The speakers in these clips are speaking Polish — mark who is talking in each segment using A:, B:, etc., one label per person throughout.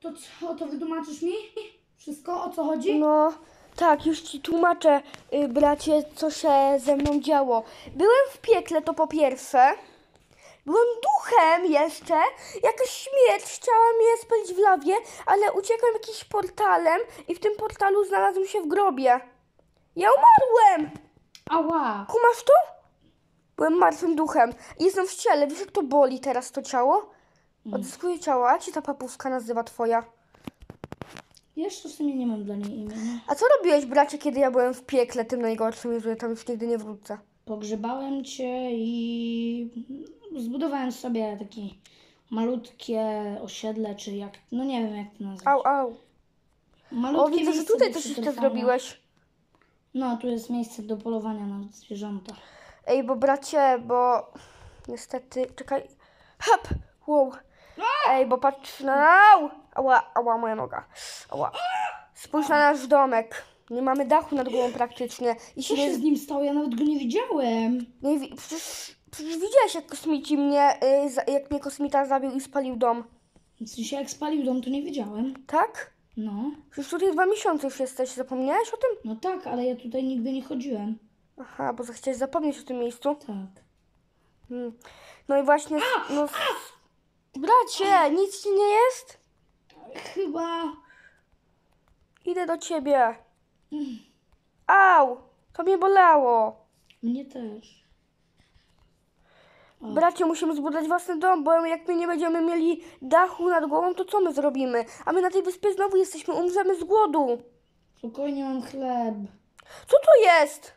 A: To co, to wytłumaczysz mi? Wszystko, o co chodzi?
B: No, tak, już ci tłumaczę, y, bracie, co się ze mną działo. Byłem w piekle, to po pierwsze. Byłem duchem jeszcze. Jakaś śmierć chciała mnie spalić w lawie, ale uciekłem jakimś portalem i w tym portalu znalazłem się w grobie. Ja umarłem!
A: Ała!
B: Kumasz to? Byłem martwym duchem. Jestem w ciele. Wiesz, jak to boli teraz to ciało? Odzyskuję ciało. Jak się ta papuszka nazywa twoja?
A: Jeszcze w sumie nie mam dla niej imienia.
B: A co robiłeś, bracie, kiedy ja byłem w piekle tym najgorszym, że tam już nigdy nie wrócę?
A: Pogrzebałem cię i zbudowałem sobie takie malutkie osiedle, czy jak, no nie wiem jak to nazwać.
B: Au, au.
A: Malutkie
B: O, widzę, że
A: miejsce
B: tutaj
A: do
B: coś jeszcze
A: przetrwania.
B: zrobiłeś.
A: No, tu jest miejsce do polowania na zwierzęta.
B: Ej, bo bracie, bo niestety, czekaj. Hop! Wow. Ej, bo patrz na... Au! Ała, ała, moja noga. Ała. Spójrz na nasz domek. Nie mamy dachu nad głową praktycznie. I
A: Co
B: się nie...
A: z nim stało? Ja nawet go nie widziałem.
B: nie wi- przecież, przecież widziałeś, jak kosmici mnie... Y, jak mnie kosmita zabił i spalił dom.
A: W sensie jak spalił dom, to nie widziałem.
B: Tak?
A: No,
B: Przecież tutaj dwa miesiące już jesteś. Zapomniałeś o tym?
A: no tak, ale ja tutaj nigdy nie chodziłem.
B: Aha, bo chciałeś zapomnieć o tym miejscu.
A: Tak.
B: Hmm. No i właśnie... No, s- bracie, nic ci nie jest?
A: Chyba...
B: Idę do ciebie. Au! To mnie bolało.
A: Mnie też.
B: Bracie, musimy zbudować własny dom, bo jak my nie będziemy mieli dachu nad głową, to co my zrobimy? A my na tej wyspie znowu jesteśmy, umrzemy z głodu.
A: Spokojnie mam chleb.
B: Co to jest?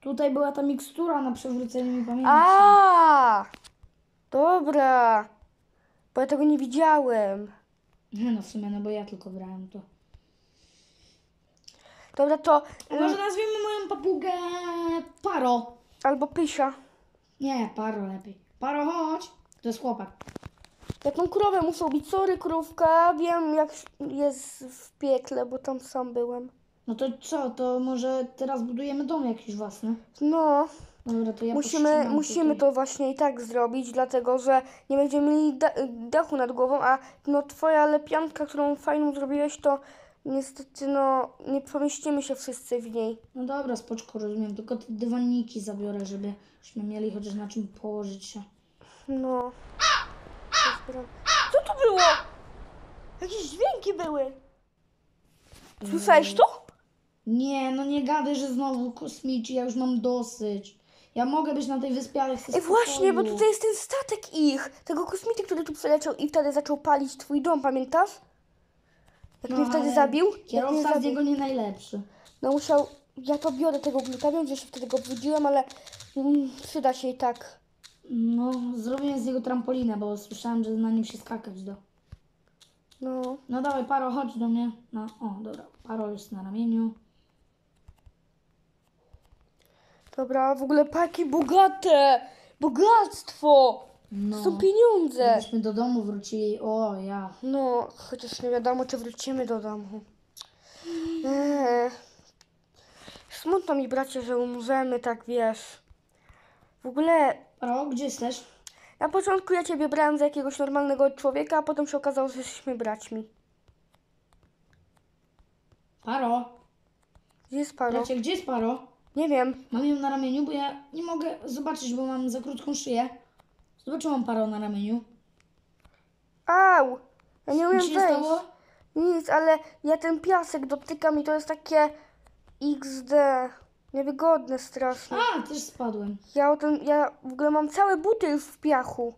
A: Tutaj była ta mikstura na przewrócenie mi pamięci.
B: A, dobra. Bo ja tego nie widziałem.
A: Nie no w sumie, no bo ja tylko brałem to.
B: Dobra, to
A: może nazwiemy moją papugę Paro?
B: albo pysia.
A: Nie, Paro lepiej. Paro, chodź. To jest chłopak.
B: Jaką krowę muszę ubić? Sorry, krówka. Wiem, jak jest w piekle, bo tam sam byłem.
A: No to co, to może teraz budujemy dom jakiś własny?
B: No.
A: Dobra, to ja
B: Musimy,
A: pościnam
B: musimy
A: tutaj.
B: to właśnie i tak zrobić, dlatego że nie będziemy mieli da dachu nad głową, a no twoja lepianka, którą fajną zrobiłeś, to niestety no nie pomieścimy się wszyscy w niej.
A: No dobra, spoczko, rozumiem. Tylko te dywaniki zabiorę, żebyśmy mieli chociaż na czym położyć się.
B: No. Co to było? Jakieś dźwięki były. Słyszałeś to?
A: Nie, no nie gadaj, że znowu kosmici, ja już mam dosyć. Ja mogę być na tej wyspie, ale chcę
B: Ej, właśnie, bo tutaj jest ten statek ich, tego kosmity, który tu przyleciał i wtedy zaczął palić twój dom, pamiętasz? Jak mnie wtedy
A: ale
B: zabił? Jak mnie
A: Kierowca z
B: zabił.
A: niego nie najlepszy.
B: No musiał, ja to biorę tego gluta, wiem, że się wtedy go budziłem, ale mm, przyda się i tak.
A: No, zrobię z niego trampolinę, bo słyszałem, że na nim się skakać da.
B: No,
A: No dawaj, Paro, chodź do mnie. No, o, dobra, Paro jest na ramieniu.
B: Dobra, w ogóle paki bogate, bogactwo,
A: No,
B: są pieniądze.
A: Jakbyśmy do domu wrócili, o ja.
B: No, chociaż nie wiadomo, czy wrócimy do domu. Eee. Smutno mi, bracie, że umrzemy, tak wiesz. W ogóle
A: Paro, gdzie jesteś?
B: na początku ja ciebie brałem za jakiegoś normalnego człowieka, a potem się okazało, że jesteśmy braćmi.
A: Paro,
B: Gdzie jest Paro?
A: bracie, gdzie jest Paro?
B: Nie wiem.
A: Mam ją na ramieniu, bo ja nie mogę zobaczyć, bo mam za krótką szyję. Zobaczyłam Paro na ramieniu.
B: Au! Ja nie
A: Co
B: umiem
A: ci się
B: wejść.
A: stało?
B: Nic, ale ja ten piasek dotykam i to jest takie XD. Niewygodne strasznie.
A: A, też spadłem.
B: Ja, o tym, ja w ogóle mam całe buty już w piachu.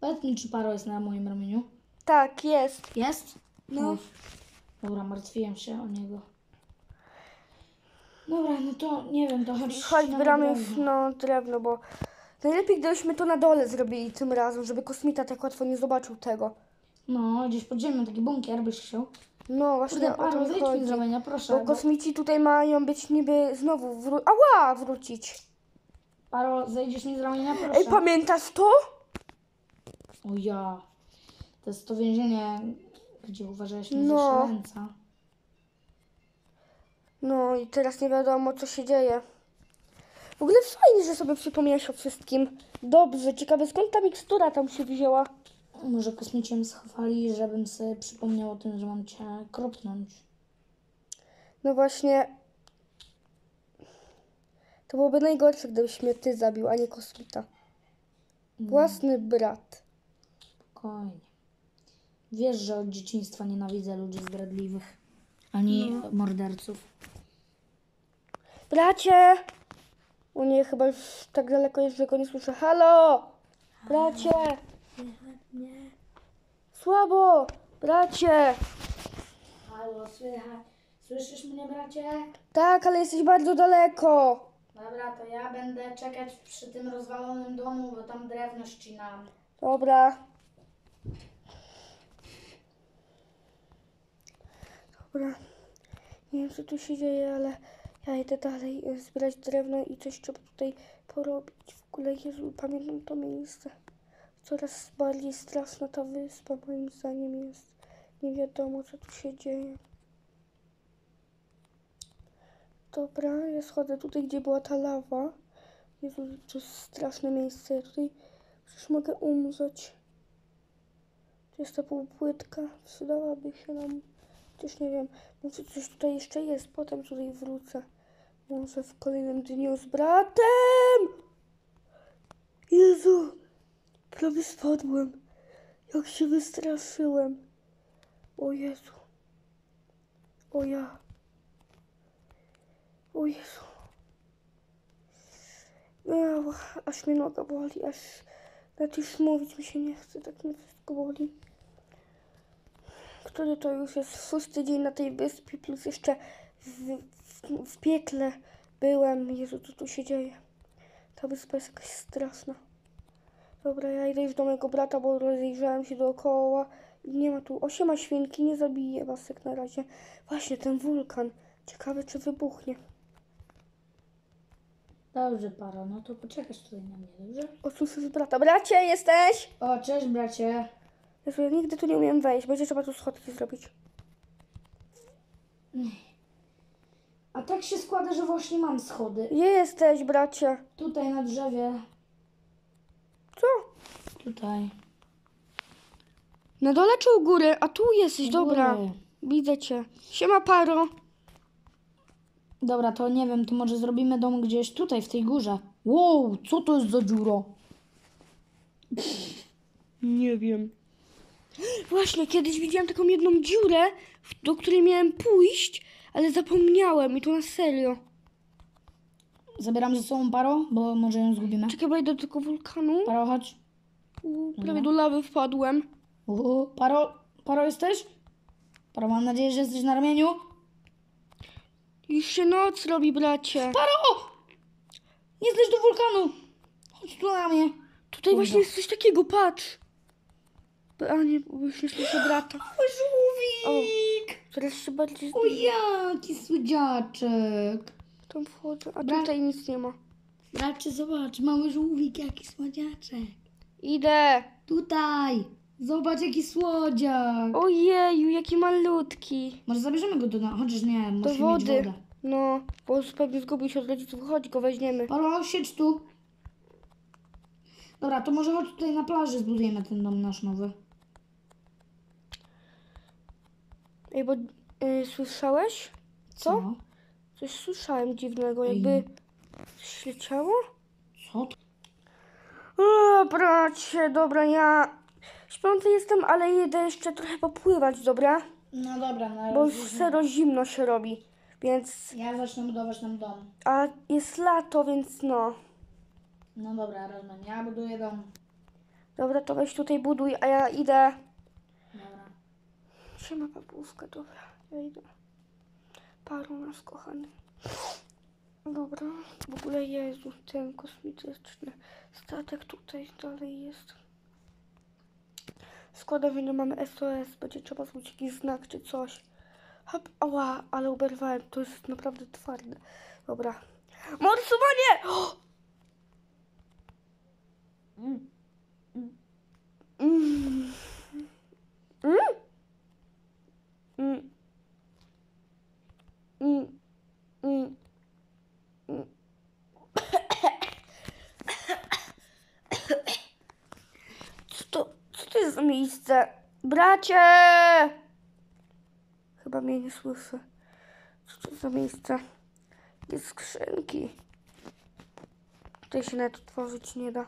A: Powiedz mi, czy Paro jest na moim ramieniu.
B: Tak, jest.
A: Jest?
B: No.
A: Dobra, martwiłem się o niego. Dobra, no to nie wiem, to chodź.
B: Chodź,
A: na
B: bramy
A: drewno.
B: w no, drewno, bo najlepiej gdybyśmy to na dole zrobili tym razem, żeby kosmita tak łatwo nie zobaczył tego.
A: No, gdzieś pod ziemią taki bunkier byś chciał.
B: No, właśnie
A: Kurde,
B: o to
A: mi
B: chodzi.
A: z ramienia, proszę.
B: Bo
A: Bo...
B: kosmici tutaj mają być niby znowu wró- Ała, wrócić.
A: Paro, zejdziesz mi z ramienia, proszę.
B: Ej, pamiętasz to?
A: O ja. To jest to więzienie, gdzie uważałeś mnie
B: No.
A: za szaleńca.
B: No i teraz nie wiadomo, co się dzieje. W ogóle fajnie, że sobie przypomniałeś o wszystkim. Dobrze, ciekawe skąd ta mikstura tam się wzięła?
A: Może kosmici ją schowali, żebym sobie przypomniał o tym, że mam cię kropnąć.
B: No właśnie. To byłoby najgorsze, gdybyś mnie ty zabił, a nie kosmita. Własny brat.
A: Spokojnie. Wiesz, że od dzieciństwa nienawidzę ludzi zdradliwych, ani morderców.
B: Bracie! O nie, chyba już tak daleko jest, że go nie słyszę. Halo! Bracie! Słabo! Bracie!
A: Halo, słychać? Słyszysz mnie, bracie?
B: Tak, ale jesteś bardzo daleko.
A: Dobra, to ja będę czekać przy tym rozwalonym domu, bo tam drewno ścinam.
B: Dobra. Dobra. Nie wiem, co tu się dzieje, ale ja idę dalej e, zbierać drewno i coś trzeba tutaj porobić. W ogóle, Jezu, pamiętam to miejsce. Coraz bardziej straszna ta wyspa, moim zdaniem jest. Nie wiadomo, co tu się dzieje. Dobra, ja schodzę tutaj, gdzie była ta lawa. Jezu, to jest straszne miejsce. Ja tutaj Przecież mogę umrzeć. To jest ta półpłytka. Przydałaby się nam. Chociaż nie wiem. Może coś tutaj jeszcze jest. Potem tutaj wrócę. Może w kolejnym dniu z bratem. Jezu. Prawie spadłem. Jak się wystraszyłem. O Jezu. O ja. O Jezu. Eł, aż mnie noga boli, aż nawet już mówić mi się nie chce, tak mnie wszystko boli. Który to już jest szósty dzień na tej wyspie, plus jeszcze w, piekle byłem. Jezu, co tu się dzieje? Ta wyspa jest jakaś straszna. Dobra, ja idę już do mojego brata, bo rozejrzałem się dookoła i nie ma tu. Osiema świnki, nie zabiję was jak na razie. Właśnie, ten wulkan. Ciekawe, czy wybuchnie.
A: Dobrze, para, no to poczekasz tutaj na mnie, dobrze?
B: O, słyszę z brata. Bracie, jesteś?
A: O, cześć, bracie.
B: Jezu, ja nigdy tu nie umiem wejść. Będzie trzeba tu schodki zrobić.
A: A tak się składa, że właśnie mam schody.
B: Gdzie jesteś, bracie?
A: Tutaj na drzewie.
B: Co?
A: Tutaj.
B: Na dole czy u góry? A tu jesteś, dobra.
A: Góry.
B: Widzę cię. Siema, paro.
A: Dobra, to nie wiem, to może zrobimy dom gdzieś tutaj, w tej górze. Wow, co to jest za dziura?
B: Nie wiem. Właśnie, kiedyś widziałam taką jedną dziurę, w- do której miałem pójść, ale zapomniałem i to na serio.
A: Zabieram ze sobą paro, bo może ją zgubimy.
B: Czekaj, bo idę do tego wulkanu.
A: Paro, chodź.
B: U, prawie do lawy wpadłem.
A: Uhu. Paro, paro jesteś? Paro, mam nadzieję, że jesteś na ramieniu.
B: Już się noc robi, bracie.
A: Paro! Nie zleć do wulkanu! Chodź tu na mnie.
B: Tutaj właśnie jest coś takiego, patrz. A nie, bo już nie słyszę brata.
A: O, żółwik!
B: Teraz się bardziej
A: O, jaki słodziaczek.
B: tam wchodzę, a
A: Bra-
B: tutaj nic nie ma.
A: Bracie, zobacz, mały żółwik, jaki słodziaczek.
B: Idę.
A: Tutaj! Zobacz, jaki słodziak.
B: Ojeju, jaki malutki.
A: Może zabierzemy go do... na- Chociaż nie, musimy mieć
B: wody.
A: wodę.
B: No, bo pewnie zgubił się od rodziców. Chodź, go weźmiemy.
A: Paro, siedź tu. Dobra, to może chodź tutaj na plaży zbudujemy ten dom nasz nowy.
B: Ej, bo y, słyszałeś? Co? Coś słyszałem dziwnego, jakby
A: Ej.
B: coś leciało?
A: Co to?
B: O, bracie, dobra, ja śpiący jestem, ale jedę jeszcze trochę popływać, dobra?
A: No dobra, na
B: Bo już sero zimno się robi, więc...
A: Ja zacznę budować nam dom.
B: A jest lato, więc no.
A: No dobra, rozumiem. Ja buduję dom.
B: Dobra, to weź tutaj buduj, a ja idę. Siema, papuszka, dobra, ja idę. Paru nas, kochany. Dobra, w ogóle Jezu, ten kosmityczny statek tutaj dalej jest. Że nie mamy SOS, będzie trzeba zrobić jakiś znak czy coś. Hop, ała, ale uberwałem, to jest naprawdę twarde. Dobra. Morsowanie! O! Mm. Mm. Mm. Mm. Mm. Mm. Mm. Co to, co to jest za miejsce? Bracie! Chyba mnie nie słyszy. Co to za miejsce? Jest skrzynki. Tutaj się nawet otworzyć nie da.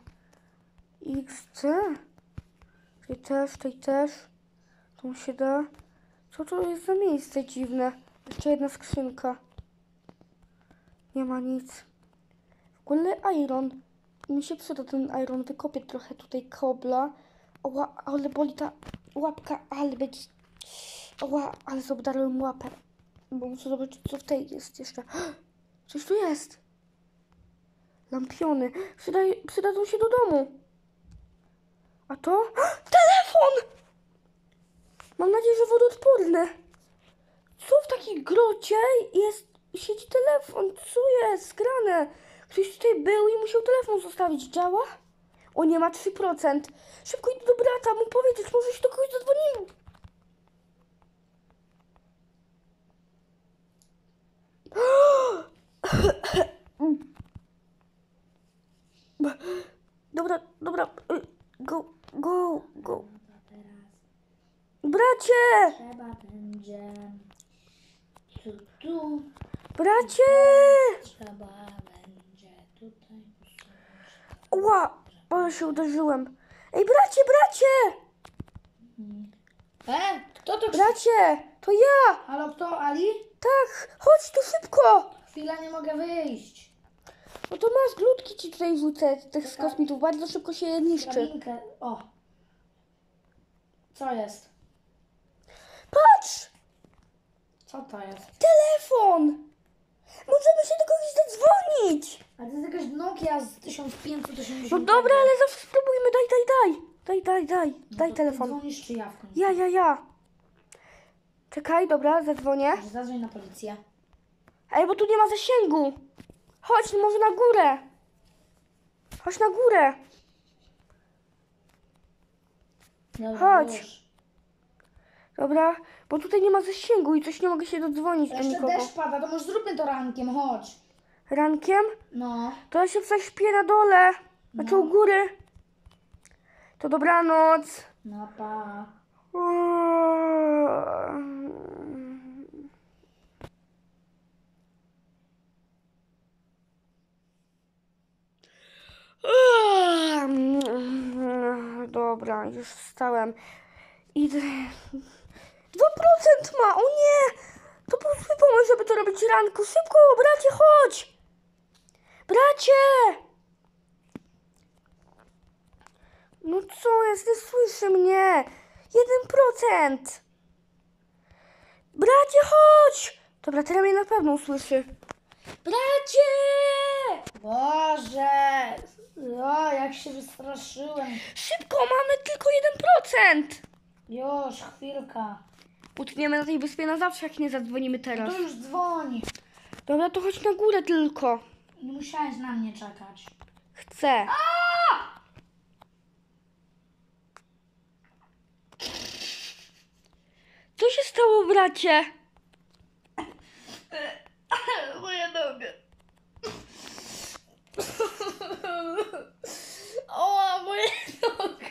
B: XC? Tutaj też, tutaj też. Tu się da. Co to jest za miejsce dziwne? Jeszcze jedna skrzynka. Nie ma nic. W ogóle iron. Mi się przyda ten iron. Wykopię trochę tutaj kobla. Oła, ale boli ta łapka, ale być. Oła, ale zobdarłem łapę. Bo muszę zobaczyć, co w tej jest jeszcze. Coś tu jest. Lampiony. Przyda, przydadzą się do domu. A to? Telefon! Mam nadzieję, że wodoodporny. Co w takiej grocie jest, siedzi telefon? Co jest? Grane. Ktoś tutaj był i musiał telefon zostawić. Działa? O, nie ma 3%. Szybko idę do brata, mu powiedzieć, może się do kogoś zadzwonimy. Dobra, dobra. y, Go, go, go. Bracie!
A: Trzeba będzie. Tu, tu.
B: Bracie!
A: Trzeba będzie tutaj.
B: Ła! Ale się uderzyłem. Ej, bracie, bracie!
A: E, kto to krzyczy?
B: Bracie! To ja!
A: Halo, kto? Ali?
B: Tak! Chodź tu szybko!
A: Chwila, nie mogę wyjść.
B: No to masz glutki ci tutaj rzucę, tych z kosmitów. Bardzo szybko się je niszczy.
A: Drabinkę. O. Co jest?
B: Patrz!
A: Co to jest?
B: Telefon! Możemy się do kogoś zadzwonić!
A: A to jest jakaś Nokia z 1580.
B: No dobra, ale zawsze spróbujmy. Daj, daj, daj. Daj, daj, daj.
A: No
B: Daj telefon.
A: Dzwonisz czy ja w końcu?
B: Ja, ja, ja. Czekaj, dobra, zadzwonię.
A: Może Zadzwoń na policję.
B: Ej, bo tu nie ma zasięgu. Chodź, może na górę. Chodź na górę.
A: Dobra,
B: Chodź.
A: już.
B: Dobra, bo tutaj nie ma zasięgu i coś nie mogę się dodzwonić do
A: Jeszcze
B: nikogo.
A: deszcz pada, to może zróbmy to rankiem, chodź.
B: Rankiem?
A: No.
B: To ja się zaśpię na dole. Znaczy
A: No.
B: u góry. To dobranoc.
A: No pa.
B: Dobra, już wstałem. Idę. 2% ma! O nie! To był zły pomysł, żeby to robić ranku. Szybko, bracie, chodź! Bracie! No co jest? Nie słyszy mnie! 1%! Bracie, chodź! Dobra, teraz mnie na pewno usłyszy. Bracie!
A: Boże! O, jak się wystraszyłem.
B: Szybko, mamy tylko 1%!
A: Już, chwilka.
B: Utkniemy na tej wyspie na zawsze, jak nie zadzwonimy teraz.
A: To już dzwoni.
B: Dobra, to chodź na górę tylko.
A: Nie musiałeś na mnie czekać.
B: Chcę. Co się stało, bracie?
A: Moja noga. O, moja noga.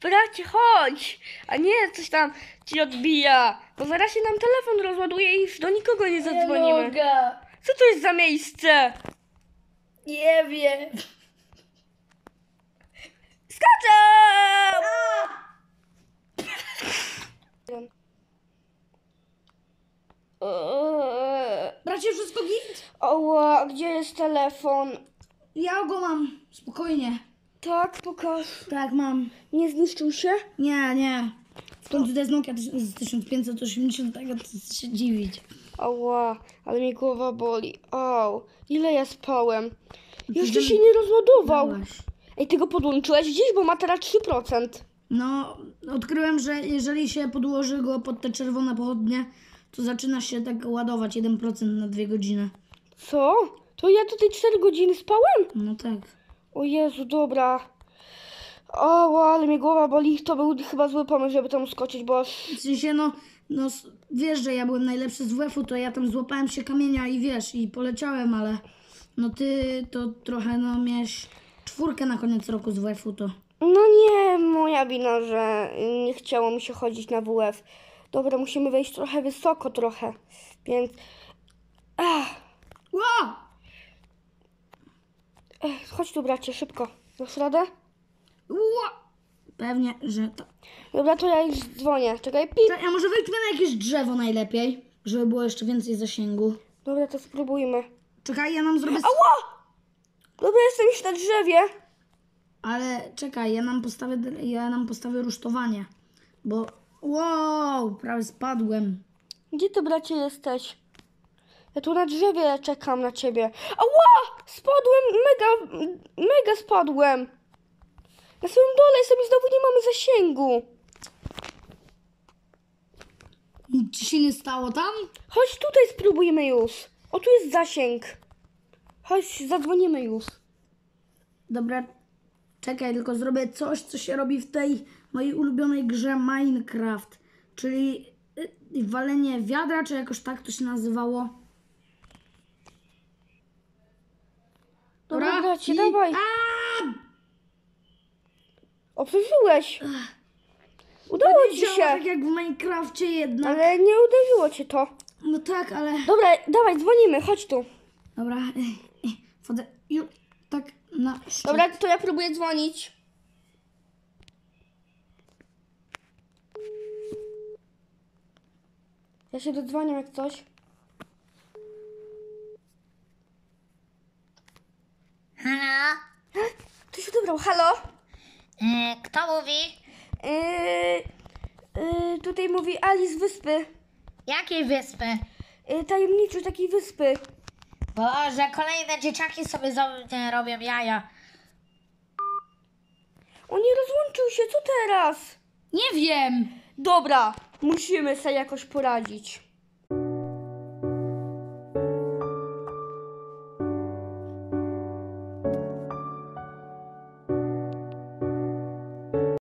B: Bracie, chodź! A nie, coś tam ci odbija. Bo zaraz się nam telefon rozładuje i już do nikogo nie zadzwonimy.
A: noga.
B: Co to jest za miejsce?
A: Nie wiem.
B: Skaczę! Eee,
A: Bracie, wszystko git?
B: Oła, gdzie jest telefon?
A: Ja go mam. Spokojnie.
B: Tak, pokaż.
A: Tak, mam.
B: Nie zniszczył się?
A: Nie, nie. W końcu to jest Nokia z 1580, tego to się dziwić.
B: Ała, ale mi głowa boli. Au, ile ja spałem? Jeszcze
A: Żeby-
B: się nie rozładował.
A: Dałaś.
B: Ej, ty go podłączyłeś gdzieś, bo ma teraz 3%.
A: No, odkryłem, że jeżeli się podłoży go pod te czerwone pochodnie, to zaczyna się tak ładować 1% na 2 godziny.
B: Co? To ja tutaj 4 godziny spałem?
A: No tak.
B: O Jezu, dobra. O, ale mi głowa boli. To był chyba zły pomysł, żeby tam skoczyć, bo...
A: W sensie, no, no wiesz, że ja byłem najlepszy z WF-u, to ja tam złapałem się kamienia i wiesz, i poleciałem, ale no ty to trochę, no, miałeś czwórkę na koniec roku z WF-u to.
B: No nie, moja wina, że nie chciało mi się chodzić na WF. Dobra, musimy wejść trochę wysoko trochę, więc... Ach,
A: Wow!
B: Chodź tu bracie, szybko. Dasz radę?
A: Ła! Pewnie, że to.
B: Dobra, to ja już dzwonię. Czekaj, pip.
A: Czekaj, a może wejdźmy na jakieś drzewo najlepiej, żeby było jeszcze więcej zasięgu.
B: Dobra, to spróbujmy.
A: Czekaj, ja nam zrobię.
B: Ała! Dobra, jestem już na drzewie.
A: Ale czekaj, ja nam postawię, ja nam postawię rusztowanie. Bo. Wow! Prawie spadłem.
B: Gdzie ty, bracie, jesteś? Ja tu na drzewie czekam na ciebie. Ała! Spadłem, mega, mega spadłem. Na samym dole jestem i znowu nie mamy zasięgu.
A: Nic ci się nie stało tam?
B: Chodź tutaj spróbujmy już. O, tu jest zasięg. Chodź, zadzwonimy już.
A: Dobra, czekaj, tylko zrobię coś, co się robi w tej mojej ulubionej grze Minecraft. Czyli y, walenie wiadra, czy jakoś tak to się nazywało.
B: Dobra, bracie,
A: i-
B: dawaj. O, przeżyłeś. Udało ci się.
A: tak jak w Minecrafcie jednak.
B: Ale nie uderzyło cię to.
A: No tak, ale...
B: Dobra, dawaj, dzwonimy, chodź tu.
A: Dobra, ej, ej, wchodzę tak na.
B: Dobra, to ja próbuję dzwonić. Ja się dodzwonię jak coś.
C: Halo?
B: Ty się dobrał, halo?
C: E, kto mówi?
B: Yy, yy, tutaj mówi Ali z wyspy.
C: Jakiej wyspy?
B: Yy, tajemniczy takiej wyspy.
C: Boże, kolejne dzieciaki sobie nie robią jaja.
B: On nie rozłączył się, co teraz?
A: Nie wiem.
B: Dobra, musimy sobie jakoś poradzić.